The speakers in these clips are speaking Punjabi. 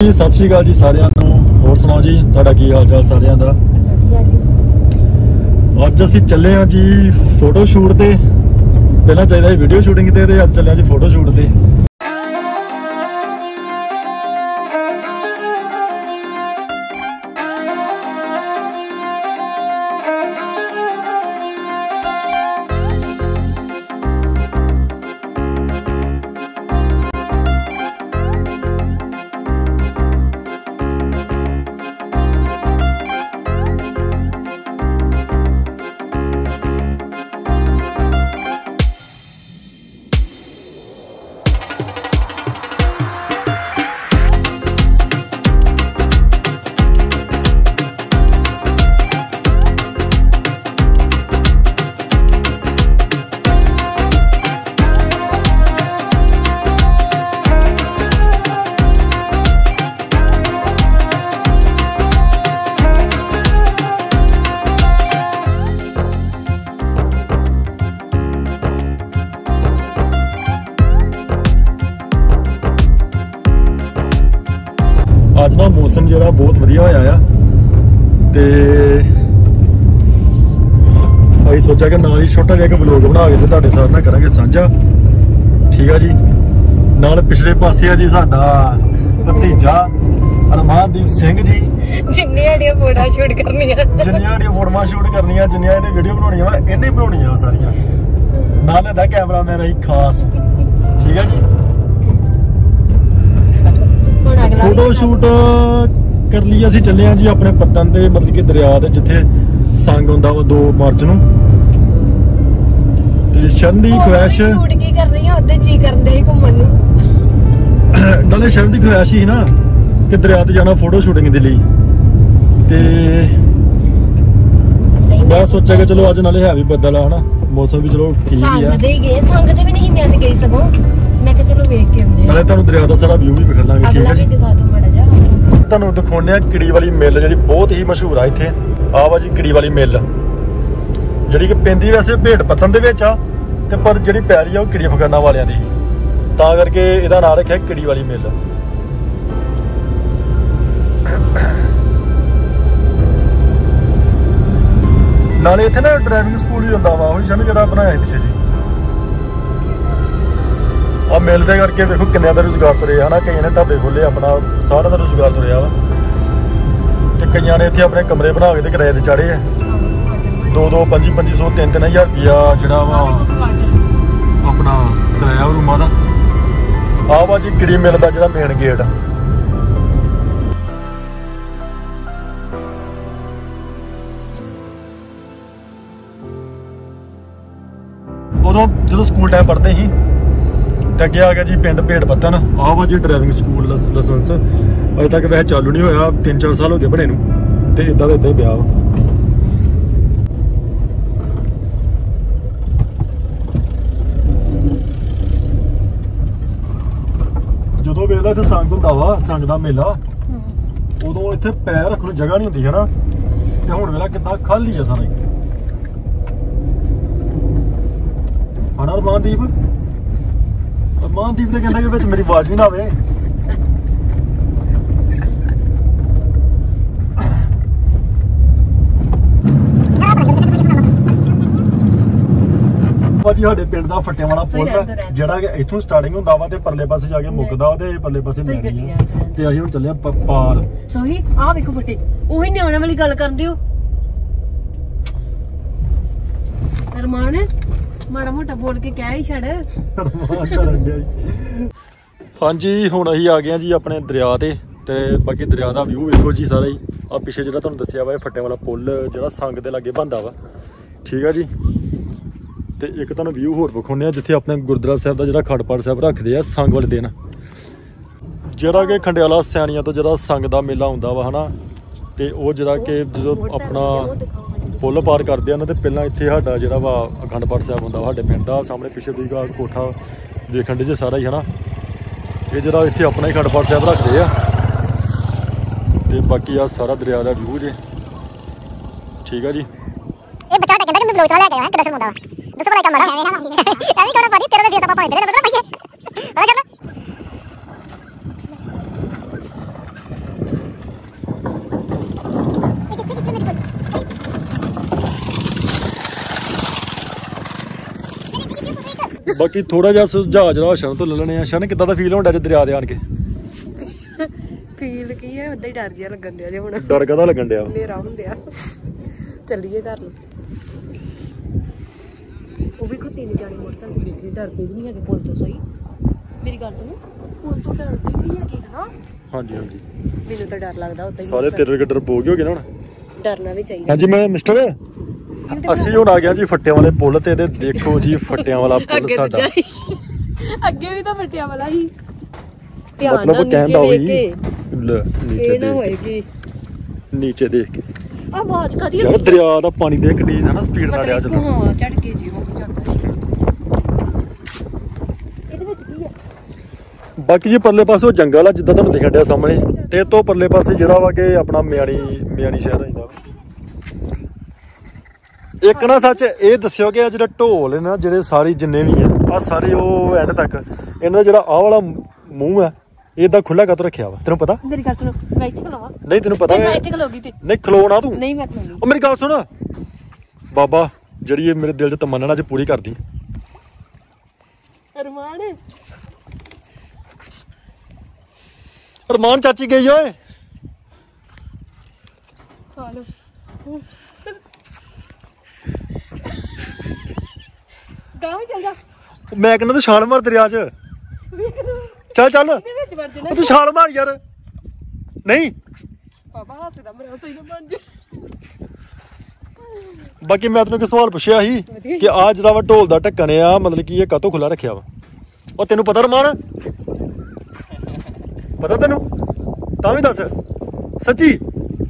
ਜੀ ਸਤਿ ਸ਼੍ਰੀ ਅਕਾਲ ਜੀ ਸਾਰਿਆਂ ਨੂੰ। ਹੋਰ ਸੁਣਾਓ ਜੀ ਤੁਹਾਡਾ ਕੀ ਹਾਲ ਚਾਲ ਸਾਰਿਆਂ ਦਾ? ਵਧੀਆ ਜੀ। ਅੱਜ ਅਸੀਂ ਚੱਲੇ ਹਾਂ ਜੀ ਫੋਟੋ ਸ਼ੂਟ ਤੇ। ਪਹਿਲਾਂ ਚਾਹੀਦਾ ਸੀ ਵੀਡੀਓ ਸ਼ੂਟਿੰਗ ਤੇ ਤੇ ਅੱਜ ਚੱਲੇ ਹਾਂ ਜੀ ਫੋਟੋ ਸ਼ੂਟ ਤੇ। ਜਿਹੜਾ ਬਹੁਤ ਵਧੀਆ ਹੋਇਆ ਆ। ਤੇ ਅਸੀਂ ਸੋਚਿਆ ਕਿ ਨਾਲ ਹੀ ਛੋਟਾ ਜਿਹਾ ਇੱਕ ਵਲੌਗ ਬਣਾ ਕੇ ਤੇ ਤੁਹਾਡੇ ਸਾਰਿਆਂ ਨਾਲ ਕਰਾਂਗੇ ਸਾਂਝਾ। ਠੀਕ ਆ ਜੀ? ਨਾਲ ਪਿਛਲੇ ਪਾਸੇ ਆ ਜੀ ਸਾਡਾ ਭਤੀਜਾ ਅਰਮਾਨਦੀਪ ਸਿੰਘ ਜੀ। ਜਿੰਨੀਆਂ ਡੀਆਂ ਫੋਟੋ ਸ਼ੂਟ ਕਰਨੀਆਂ। ਜਿੰਨੀਆਂ ਦੀਆਂ ਫੋਟੋਆਂ ਸ਼ੂਟ ਕਰਨੀਆਂ ਜਿੰਨੀਆਂ ਇਹਨੇ ਵੀਡੀਓ ਬਣਾਉਣੀਆਂ ਵਾ ਇਹਨੇ ਬਣਾਉਣੀਆਂ ਸਾਰੀਆਂ। ਨਾਲ ਇਹਦਾ ਕੈਮਰਾਮੈਨ ਰਹੀ ਖਾਸ। ਠੀਕ ਆ ਜੀ? ਫੋਟੋ ਸ਼ੂਟ ਕਰ ਲਈ ਅਸੀਂ ਚੱਲੇ ਆ ਜੀ ਆਪਣੇ ਪੱਤਨ ਤੇ ਮਤਲਬ ਕਿ ਦਰਿਆ ਦੇ ਜਿੱਥੇ ਸੰਗ ਹੁੰਦਾ ਵਾ 2 ਮਾਰਚ ਨੂੰ। ਤੇ ਸ਼ਰਨ ਦੀ ਖੁਆਇਸ਼ ਸ਼ੂਟ ਕੀ ਕਰ ਰਹੀ ਆ? ਉਹਦੇ ਜੀ ਕਰਨ ਦੇ ਘੁੰਮਣ ਨੂੰ। ਨਾਲੇ ਸ਼ਰਨ ਦੀ ਖੁਆਇਸ਼ ਸੀ ਨਾ ਕਿ ਦਰਿਆ ਤੇ ਜਾਣਾ ਫੋਟੋ ਸ਼ੂਟਿੰਗ ਦੇ ਲਈ। ਤੇ ਮੈਂ ਸੋਚਿਆ ਕਿ ਚਲੋ ਅੱਜ ਨਾਲੇ ਹੈ ਵੀ ਬੱਦਲ ਆ ਹਨਾ। ਮੌਸਮ ਵੀ ਚਲੋ ਠੀਕ ਹੀ ਸੰਗ ਆ। ਦੇ ਹੀ ਗਏ ਸੰਗ ਦੇ ਵੀ ਨਹੀਂ ਮੈਂ ਤੇ ਗਈ ਸਗੋਂ। ਮੈਂ ਕਿਹਾ ਚਲੋ ਵੇਖ ਕੇ ਆਉਂਦੇ ਨਾਲੇ ਤੁਹਾਨੂੰ ਦਰਿਆ ਦਾ ਸਾਰਾ ਵਿਊ ਵੀ ਵਿਖਾ ਲਾਂਗੇ ਠੀਕ ਅਗਲਾ ਹੈ ਵੀ ਜੀ? ਦਿਖਾ ਦਿਓ ਮੜਾ ਜਾ ਤੁਹਾਨੂੰ ਦਿਖਾਉਂਦੇ ਆ ਕਿੜੀ ਵਾਲੀ ਮਿੱਲ ਜਿਹੜੀ ਬਹੁਤ ਹੀ ਮਸ਼ਹੂਰ ਆ ਇੱਥੇ। ਆਹ ਵਾ ਜੀ ਕਿੜੀ ਵਾਲੀ ਮਿੱਲ। ਜਿਹੜੀ ਕਿ ਪੈਂਦੀ ਵੈਸੇ ਭੇਟ ਪੱਤਨ ਦੇ ਵਿੱਚ ਆ ਤੇ ਪਰ ਜਿਹੜੀ ਪੈਲੀ ਆ ਉਹ ਕਿੜੀ ਫਗਾਨਾ ਵਾਲਿਆਂ ਦੀ। ਸੀ ਤਾਂ ਕਰਕੇ ਇਹਦਾ ਨਾਮ ਰੱਖਿਆ ਕਿੜੀ ਵਾਲੀ ਮਿੱਲ। ਨਾਲੇ ਇੱਥੇ ਨਾ ਡਰਾਈਵਿੰਗ ਸਕੂਲ ਵੀ ਹੁੰਦਾ ਵਾ ਉਹ ਜਨ ਜਿਹੜਾ ਬਣਾਇਆ ਸੀ ਪਿੱਛੇ ਜੀ। ਆ ਮਿਲ ਦੇ ਕਰਕੇ ਵੇਖੋ ਕਿੰਨਿਆਂ ਦਾ ਰੁਜ਼ਗਾਰ ਤੁਰਿਆ ਹਨਾ? ਕਈਆਂ ਨੇ ਢਾਬੇ ਖੋਲੇ ਆਪਣਾ ਸਾਰਿਆਂ ਦਾ ਰੁਜ਼ਗਾਰ ਤੁਰਿਆ ਵਾ। ਤੇ ਕਈਆਂ ਨੇ ਇੱਥੇ ਆਪਣੇ ਕਮਰੇ ਬਣਾ ਕੇ ਤੇ ਕਿਰਾਏ ਤੇ ਚਾੜੇ ਆ। 2 2 5 2500 3 3000 ਰੁਪਿਆ ਜਿਹੜਾ ਵਾ, ਆਪਣਾ ਕਿਰਾਇਆ ਰੂਮਾਂ ਦਾ। ਆਹ ਵਾ ਜੀ ਕਿੜੀ ਮਿਲ ਦਾ ਜਿਹੜਾ ਮੇਨ ਗੇਟ ਆ। ਉਦੋਂ ਜਦੋਂ ਸਕੂਲ ਟਾਈਮ ਪੜ੍ਹਦੇ ਤੇ ਅੱਗੇ ਆ ਗਿਆ ਜੀ ਪਿੰਡ ਭੇਡ ਪੱਤਨ ਆਹ ਵਾ ਜੀ ਡਰਾਈਵਿੰਗ ਸਕੂਲ ਲਾਇਸੈਂਸ ਅਜੇ ਤੱਕ ਵੈਸੇ ਚਾਲੂ ਨਹੀਂ ਹੋਇਆ 3-4 ਸਾਲ ਹੋ ਗਏ ਬਣੇ ਨੂੰ। ਤੇ ਇਦਾਂ ਦਾ ਇਦਾਂ ਹੀ ਪਿਆ ਵਾ। ਜਦੋਂ ਵੇਲਾ ਇੱਥੇ ਸੰਗ ਹੁੰਦਾ ਵਾ, ਸੰਗ ਦਾ ਮੇਲਾ, ਉਦੋਂ ਇੱਥੇ ਪੈਰ ਰੱਖਣ ਨੂੰ ਜਗ੍ਹਾ ਨਹੀਂ ਹੁੰਦੀ ਹੈਨਾ ਤੇ ਹੁਣ ਵੇਲਾ ਕਿੱਦਾਂ ਖਾਲੀ ਆ ਸਾਰਾ ਹੀ। ਹਣਾ ਰਮਾਨਦੀਪ ਰਮਾਨਦੀਪ ਦੇ ਕਹਿੰਦਾ ਕਿ ਵਿੱਚ ਮੇਰੀ ਆਵਾਜ਼ ਵੀ ਨਾ ਆਵੇ। ਭਾਜੀ ਸਾਡੇ ਪਿੰਡ ਦਾ ਫੱਟਿਆਂ ਵਾਲਾ ਪੁੱਲ। ਜਿਹੜਾ ਕਿ ਇੱਥੋਂ ਸਟਾਰਟਿੰਗ ਹੁੰਦਾ ਵਾ ਤੇ ਪਰਲੇ ਪਾਸੇ ਜਾ ਕੇ ਮੁੱਕਦਾ ਤੇ ਪਰਲੇ ਪਾਸੇ ਮਿਲਦੀ। ਤੇ ਅਸੀਂ ਹੁਣ ਚੱਲੇ ਪਾਰ। ਸੋਹੀ ਆਹ ਵੇਖੋ ਫਟੇ ਉਹੀ ਨਿਆਣੇ ਵਾਲੀ ਗੱਲ ਕਰਨ ਦਿਓ। ਅਰਮਾਨ ਮਾੜਾ ਮੋਟਾ ਬੋਲ ਕੇ ਕਹਿ ਹੀ ਛੱਡ। ਹਾਂਜੀ, ਹੁਣ ਅਸੀਂ ਆ ਗਏ ਆ ਜੀ ਆਪਣੇ ਦਰਿਆ ਤੇ ਤੇ ਬਾਕੀ ਦਰਿਆ ਦਾ ਵਿਊ ਵੇਖੋ ਜੀ ਸਾਰਾ ਹੀ। ਆ ਪਿੱਛੇ ਜਿਹੜਾ ਤੁਹਾਨੂੰ ਦੱਸਿਆ ਵਾ, ਇਹ ਫੱਟੇ ਵਾਲਾ ਪੁੱਲ, ਜਿਹੜਾ ਸੰਗ ਦੇ ਲਾਗੇ ਬੰਦਾ ਵਾ। ਠੀਕ ਆ ਜੀ? ਤੇ ਇੱਕ ਤੁਹਾਨੂੰ ਵਿਊ ਹੋਰ ਵਿਖਾਉਂਦੇ ਆ ਜਿੱਥੇ ਆਪਣੇ ਗੁਰਦੁਆਰਾ ਸਾਹਿਬ ਦਾ ਜਿਹੜਾ ਖੜਪੜ ਸਾਹਿਬ ਰੱਖਦੇ ਆ ਸੰਗ ਵਾਲੇ ਦਿਨ। ਜਿਹੜਾ ਕਿ ਖੰਡਿਆਲਾ ਸਿਆਣੀਆਂ ਤੋਂ ਜਿਹੜਾ ਸੰਗ ਦਾ ਮੇਲਾ ਹੁੰਦਾ ਵਾ, ਹਨਾ? ਤੇ ਉਹ ਜਿਹੜਾ ਕਿ ਜਦੋਂ ਆਪਣਾ ਪੁੱਲ ਪਾਰ ਕਰਦੇ ਆ ਨਾ ਤੇ ਪਹਿਲਾਂ ਇੱਥੇ ਸਾਡਾ ਜਿਹੜਾ ਵਾ ਅਖੰਡ ਪਾਠ ਸਾਹਿਬ ਹੁੰਦਾ ਸਾਡੇ ਪਿੰਡ ਦਾ ਸਾਹਮਣੇ ਪਿੱਛੇ ਦੀ ਗਾ ਕੋਠਾ ਵੇਖਣ ਦੇ ਜੇ ਸਾਰਾ ਹੀ, ਹਨਾ? ਇਹ ਜਿਹੜਾ ਇੱਥੇ ਆਪਣਾ ਹੀ ਅਖੰਡ ਪਾਠ ਸਾਹਿਬ ਰੱਖਦੇ ਆ। ਤੇ ਬਾਕੀ ਆ ਸਾਰਾ ਦਰਿਆ ਦਾ ਵਿਊ ਜੇ। ਠੀਕ ਆ ਜੀ? ਇਹ ਬੱਚਾ ਕਹਿੰਦਾ ਕਿ ਮੈਂ ਬਲੋਚ ਲੈ ਕੇ ਆਇਆ, ਕਿੱਡਾ ਸ਼ਰਮਾਉਂਦਾ ਦੱਸੋ ਭਲਾ ਕੰਮ ਮਾੜਾ ਐਵੇਂ ਨਾ? ਐਵੇਂ ਕਹਣਾ ਭਾਜੀ, ਤੇਰਾ ਤਾਂ ਫੇਸ ਆਪਾਂ ਭਾਵੇਂ ਤੇਰੇ ਨੰਬਰ ਪਾਈਏ ਹਾਂ ਚੱਲ ਬਾਕੀ ਥੋੜਾ ਜਿਹਾ ਸੁਝਾਅ ਜਿਹੜਾ ਸ਼ਨ ਤੋਂ ਲੈ ਲੈਣੇ ਆ। ਸ਼ਨ ਕਿੱਦਾਂ ਦਾ ਫੀਲ ਹੁੰਦਾ ਜੇ ਦਰਿਆ ਦੇ ਆਣ ਕੇ? ਫੀਲ ਕੀ ਹੈ? ਉਦਾਂ ਹੀ ਡਰ ਜਿਹਾ ਲੱਗਣ ਡਿਆ ਜੇ ਹੁਣ। ਡਰ ਕਦਾ ਲੱਗਣ ਡਿਆ? ਹਨੇਰਾ ਹੁੰਦਿਆ ਚੱਲੀਏ ਘਰ ਨੂੰ। ਉਹ ਵੀ ਕੋ ਤਿੰਨ ਜਾਣੇ ਦੇਖ ਕੇ ਡਰਦੇ ਵੀ ਨਹੀਂ ਹੈਗੇ ਪੁੱਲ ਤੋਂ ਸਹੀ? ਮੇਰੀ ਗੱਲ ਸੁਣੋ ਪੁੱਲ ਤੋਂ ਡਰਦੇ ਵੀ ਹੈਗੇ ਨਾ ਹਾਂਜੀ ਹਾਂਜੀ। ਮੈਨੂੰ ਤਾਂ ਡਰ ਲੱਗਦਾ ਉਦਾਂ ਹੀ ਸਾਰੇ ਤੇਰੇ ਗੱਡਰ ਬੋ ਗਏ ਹੋ ਗਏ ਨਾ ਹੁਣ? ਡਰਨਾ ਵੀ ਚਾਹੀਦਾ। ਹਾਂਜੀ ਮੈਂ ਮਿਸਟਰ ਅਸੀਂ ਹੁਣ ਆ ਗਿਆ ਜੀ ਫੱਟਿਆਂ ਵਾਲੇ ਪੁੱਲ ਤੇ ਇਹਦੇ ਦੇਖੋ ਜੀ ਫੱਟਿਆਂ ਵਾਲਾ ਪੁੱਲ ਸਾਡਾ। ਅੱਗੇ ਵੀ ਤਾਂ ਫਟਿਆ ਵਾਲਾ ਹੀ। ਧਿਆਨ ਮਤਲਬ ਨਾਲ ਉਹ ਦਾ ਵੇਖ ਹੋਈ ਨੀਚੇ ਦੇਖ ਕੇ। ਨੀਚੇ ਦੇਖ ਕੇ। ਆਵਾਜ਼ ਕਾਦੀ ਯਾਰ ਦਰਿਆ ਦਾ ਪਾਣੀ ਦੇਖ ਕਿੰਨੀ ਨਾ ਸਪੀਡ ਨਾਲ ਡਿਆ ਚੱਲਦਾ ਹਾਂ ਚੜ ਕੇ ਜੀ ਉਹ ਜਾਂਦਾ ਇਹਦੇ ਵਿੱਚ ਕੀ ਹੈ? ਬਾਕੀ ਜੀ ਪਰਲੇ ਪਾਸੇ ਉਹ ਜੰਗਲ ਆ ਜਿੱਦਾਂ ਤੁਹਾਨੂੰ ਦਿਖਣ ਡਿਆ ਸਾਹਮਣੇ। ਤੇ ਤੋਂ ਪਰਲੇ ਪਾਸੇ ਜਿਹੜਾ ਵਾ ਕਿ ਆਪਣਾ ਮਿਆਣੀ ਮਿਆਣੀ ਸ਼ਹਿਰ ਆਂਦਾ ਇੱਕ ਨਾ ਸੱਚ ਇਹ ਦੱਸਿਓ ਕਿ ਆ ਜਿਹੜਾ ਢੋਲ ਹੈ ਨਾ ਜਿਹੜੇ ਸਾਰੇ ਜਿੰਨੇ ਵੀ ਆ ਆ ਸਾਰੇ ਉਹ ਐਂਡ ਤੱਕ ਇਹਨਾਂ ਦਾ ਜਿਹੜਾ ਆਹ ਵਾਲਾ ਮੂੰਹ ਇਹ ਇਦਾਂ ਖੁੱਲਾ ਕਦੋਂ ਰੱਖਿਆ ਵਾ? ਤੈਨੂੰ ਪਤਾ? ਮੇਰੀ ਗੱਲ ਸੁਣੋ ਮੈਂ ਇੱਥੇ ਖਲਾਵਾ। ਨਹੀਂ ਤੈਨੂੰ ਪਤਾ ਮੈਂ ਹੈ। ਇੱਥੇ ਖਲੋਗੀ ਤੇ। ਨਹੀਂ ਖਲੋਣਾ ਤੂੰ। ਨਹੀਂ ਮੈਂ ਖਲੋਗੀ। ਉਹ ਮੇਰੀ ਗੱਲ ਸੁਣ। ਬਾਬਾ ਜਿਹੜੀ ਇਹ ਮੇਰੇ ਦਿਲ 'ਚ ਤਮੰਨਾ ਅੱਜ ਪੂਰੀ ਕਰਦੀ। ਅਰਮਾਨ। ਅਰਮਾਨ ਚਾਚੀ ਗਈ ਓਏ। ਖਾ ਗਾਹ ਮੈਂ ਕਹਿੰਦਾ ਤੂੰ ਛਾਲ ਮਾਰ ਦਰਿਆ 'ਚ। ਚੱਲ ਚੱਲ। ਇਹਦੇ ਵਿੱਚ ਵੜ ਜਣਾ। ਉਹ ਤੂੰ ਛਾਲ ਮਾਰ ਯਾਰ। ਨਹੀਂ। ਪਾਪਾ ਹੱਸਦਾ ਮੇਰਾ ਸਹੀ ਨਾ ਬਣ ਜਾ। ਬਾਕੀ ਮੈਂ ਤੈਨੂੰ ਇੱਕ ਸਵਾਲ ਪੁੱਛਿਆ ਸੀ ਵਧੀਆ। ਕਿ ਆ ਜਿਹੜਾ ਵਾ ਢੋਲ ਦਾ ਢੱਕਣ ਆ ਮਤਲਬ ਕਿ ਇਹ ਕਾਤੋਂ ਖੁੱਲਾ ਰੱਖਿਆ ਵਾ? ਉਹ ਤੈਨੂੰ ਪਤਾ ਰਮਾਨ? ਪਤਾ ਤੈਨੂੰ? ਤਾਂ ਵੀ ਦੱਸ। ਸੱਚੀ?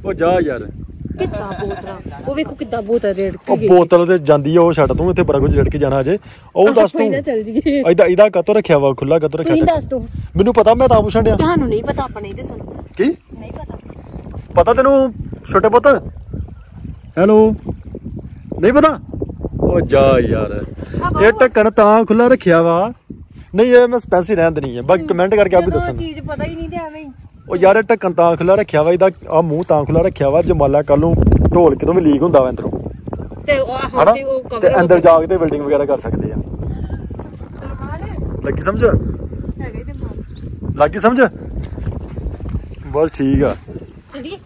ਉਹ ਜਾ ਯਾਰ। ਕਿੱਦਾਂ ਬੋਤਰਾ ਉਹ ਵੇਖੋ ਕਿੱਦਾਂ ਬੋਤਲ ਰੇੜ ਕੇ ਉਹ ਗਈ। ਬੋਤਲ ਤੇ ਜਾਂਦੀ ਆ ਉਹ ਛੱਡ ਤੂੰ ਇੱਥੇ ਬੜਾ ਕੁਝ ਰੜ ਕੇ ਜਾਣਾ ਅਜੇ ਉਹ ਦੱਸ ਕੋਈ ਤੂੰ। ਨਾ ਚੱਲ ਜੀਏ। ਇਹਦਾ ਇਹਦਾ ਕਾਤੋਂ ਰੱਖਿਆ ਵਾ ਖੁੱਲਾ ਕਾਤੋਂ ਤੁਸੀਂ ਰੱਖਿਆ ਦੱਸ ਦੋ। ਮੈਨੂੰ ਪਤਾ ਮੈਂ ਤਾਂ ਪੁੱਛਣ ਡਿਆ। ਤੁਹਾਨੂੰ ਨਹੀਂ ਪਤਾ ਆਪਾਂ ਨਹੀਂ ਦੱਸਣਾ। ਕੀ? ਨਹੀਂ ਪਤਾ। ਪਤਾ ਤੈਨੂੰ ਛੋਟੇ ਪੁੱਤ? ਹੈਲੋ ਨਹੀਂ ਪਤਾ? ਉਹ ਜਾ ਯਾਰ। ਇਹ ਢੱਕਣ ਤਾਂ ਖੁੱਲਾ ਰੱਖਿਆ ਵਾ। ਨਹੀਂ ਇਹ ਮੈਂ ਸਪੈਂਸੀ ਰਹਿਣ ਦੇਣੀ ਹੈ ਬਾਕੀ ਕਮੈਂਟ ਕਰਕੇ ਆਪੇ ਜਦੋਂ ਦੱਸਣ। ਚੀਜ਼ ਪਤਾ ਹੀ ਨਹੀਂ ਤੇ ਐਵੇਂ ਹੀ। ਉਹ ਯਾਰ ਢੱਕਣ ਤਾਂ ਖੁੱਲਾ ਰੱਖਿਆ ਵਾ ਇਹਦਾ ਆ ਮੂੰਹ ਤਾਂ ਖੁੱਲਾ ਰੱਖਿਆ ਵਾ ਜਮਾਲਾ ਕੱਲ ਨੂੰ ਢੋਲ ਕਿਤੋਂ ਵੀ ਲੀਕ ਹੁੰਦਾ ਵਾ ਅੰਦਰੋਂ। ਤੇ ਉਹ ਆਹ ਤੇ ਉਹ ਤੇ ਅੰਦਰ ਜਾ ਕੇ ਤੇ ਬਿਲਡਿੰਗ ਵਗੈਰਾ ਕਰ ਸਕਦੇ ਆ। ਲੱਗੀ ਸਮਝ? ਲੱਗੀ ਸਮਝ? ਬਸ ਠੀਕ ਆ। ਚੱਲੀਏ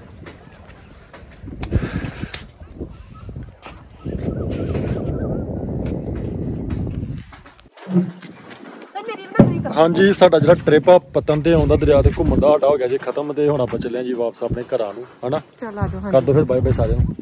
ਤੇ ਮੇਰੀ ਨਾ ਨਹੀਂ ਕਰ ਹਾਂਜੀ ਸਾਡਾ ਜਿਹੜਾ ਟ੍ਰਿਪ ਆ ਪਤਨ ਤੇ ਆਉਂਦਾ ਦਰਿਆ ਤੇ ਘੁੰਮਣ ਦਾ ਸਾਡਾ ਹੋ ਗਿਆ ਜੀ ਖਤਮ ਤੇ ਹੁਣ ਆਪਾਂ ਚੱਲੇ ਆ ਜੀ ਵਾਪਸ ਆਪਣੇ ਘਰਾਂ ਨੂੰ ਹਨਾ? ਚੱਲ ਆ ਜਾਓ ਕਰ ਦੋ ਫਿਰ ਬਾਏ ਬਾਏ ਸਾਰਿਆਂ ਨੂੰ।